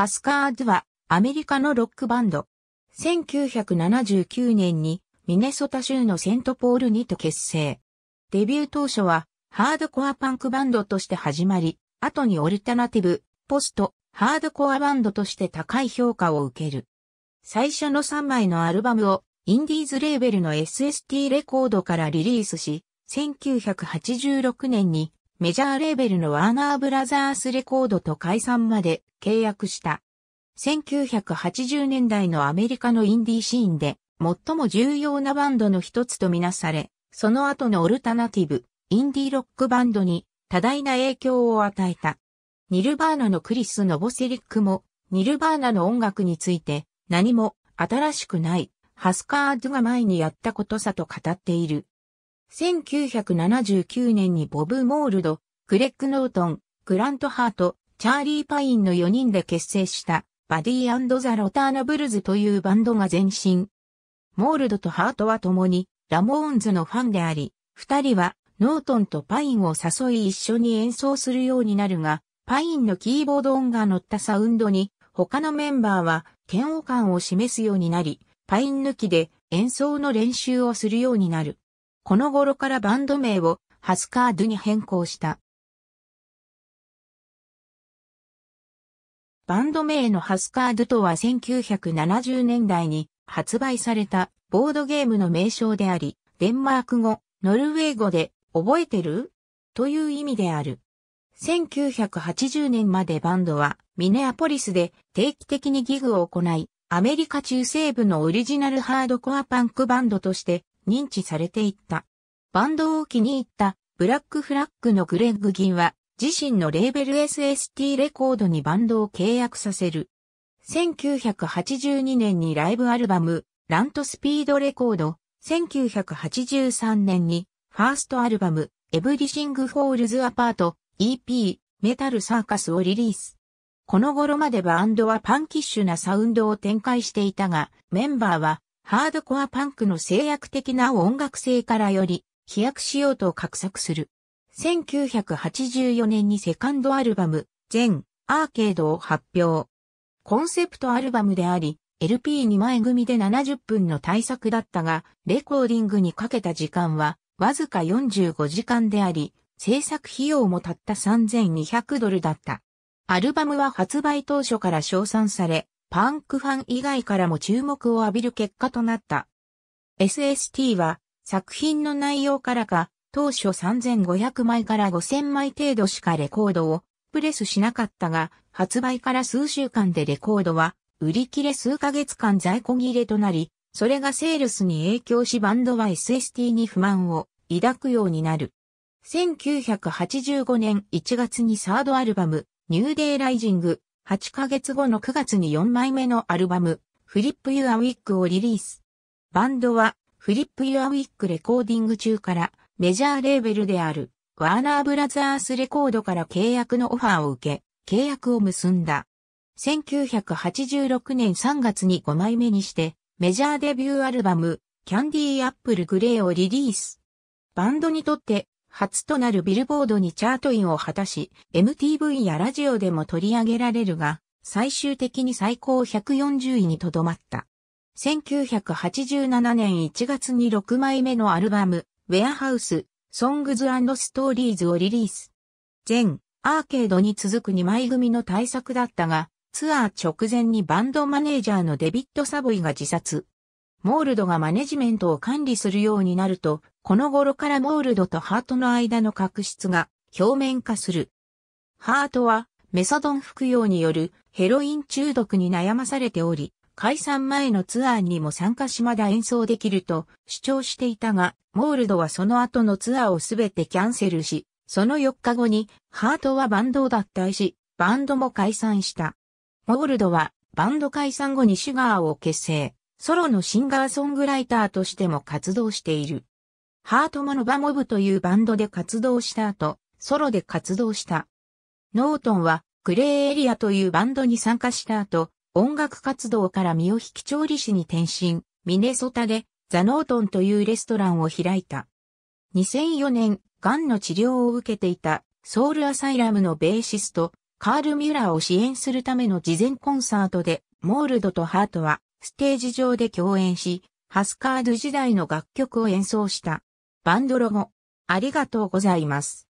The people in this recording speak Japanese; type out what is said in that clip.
ハスカードはアメリカのロックバンド。1979年にミネソタ州のセントポールにと結成。デビュー当初はハードコアパンクバンドとして始まり、後にオルタナティブ、ポスト、ハードコアバンドとして高い評価を受ける。最初の3枚のアルバムをインディーズレーベルの SST レコードからリリースし、1986年にメジャーレーベルのワーナーブラザースレコードと解散まで契約した。1980年代のアメリカのインディーシーンで最も重要なバンドの一つとみなされ、その後のオルタナティブ、インディーロックバンドに多大な影響を与えた。ニルバーナのクリス・ノボセリックも、ニルバーナの音楽について何も新しくないハスカードが前にやったことさと語っている。1979年にボブ・モールド、グレッグ・ノートン、グラント・ハート、チャーリー・パインの4人で結成した Buddy and the Returnables というバンドが前身。モールドとハートは共にラモーンズのファンであり、二人はノートンとパインを誘い一緒に演奏するようになるが、パインのキーボード音が乗ったサウンドに他のメンバーは嫌悪感を示すようになり、パイン抜きで演奏の練習をするようになる。この頃からバンド名をハスカードに変更した。バンド名のハスカードとは1970年代に発売されたボードゲームの名称であり、デンマーク語、ノルウェー語で覚えてる？という意味である。1980年までバンドはミネアポリスで定期的にギグを行い、アメリカ中西部のオリジナルハードコアパンクバンドとして認知されていった。バンドを気に入ったブラックフラッグのグレッグ・ギンは自身のレーベル SST レコードにバンドを契約させる。1982年にライブアルバムランドスピードレコード、1983年にファーストアルバムエブリシング・フォールズ・アパート EP メタルサーカスをリリース。この頃までバンドはパンキッシュなサウンドを展開していたが、メンバーはハードコアパンクの制約的な音楽性からより飛躍しようと画策する。1984年にセカンドアルバム、全アーケードを発表。コンセプトアルバムであり、LP2 枚組で70分の対策だったが、レコーディングにかけた時間はわずか45時間であり、制作費用もたった3200ドルだった。アルバムは発売当初から称賛され、パンクファン以外からも注目を浴びる結果となった。SST は作品の内容からか当初3500枚から5000枚程度しかレコードをプレスしなかったが発売から数週間でレコードは売り切れ数ヶ月間在庫切れとなり、それがセールスに影響しバンドは SST に不満を抱くようになる。1985年1月にサードアルバム、ニューデイライジング、8ヶ月後の9月に4枚目のアルバム、フリップ・ユア・ウィックをリリース。バンドは、フリップ・ユア・ウィックレコーディング中からメジャーレーベルである、ワーナーブラザースレコードから契約のオファーを受け、契約を結んだ。1986年3月に5枚目にして、メジャーデビューアルバム、キャンディーアップルグレーをリリース。バンドにとって初となるビルボードにチャートインを果たし、MTV やラジオでも取り上げられるが、最終的に最高140位にとどまった。1987年1月に6枚目のアルバム、ウェアハウス、ソングズストーリーズをリリース。全、アーケードに続く2枚組の大作だったが、ツアー直前にバンドマネージャーのデビッド・サボイが自殺。モールドがマネジメントを管理するようになると、この頃からモールドとハートの間の確執が表面化する。ハートはメソドン服用によるヘロイン中毒に悩まされており、解散前のツアーにも参加しまだ演奏できると主張していたが、モールドはその後のツアーをすべてキャンセルし、その4日後にハートはバンドを脱退し、バンドも解散した。モールドはバンド解散後にシュガーを結成、ソロのシンガーソングライターとしても活動している。ハートモノバモブというバンドで活動した後、ソロで活動した。ノートンはグレーエリアというバンドに参加した後、音楽活動から身を引き調理師に転身、ミネソタでザ・ノートンというレストランを開いた。2004年、癌の治療を受けていたソウルアサイラムのベーシスト、カール・ミュラーを支援するための事前コンサートで、モールドとハートはステージ上で共演し、ハスカード時代の楽曲を演奏した。バンドロゴ、ありがとうございます。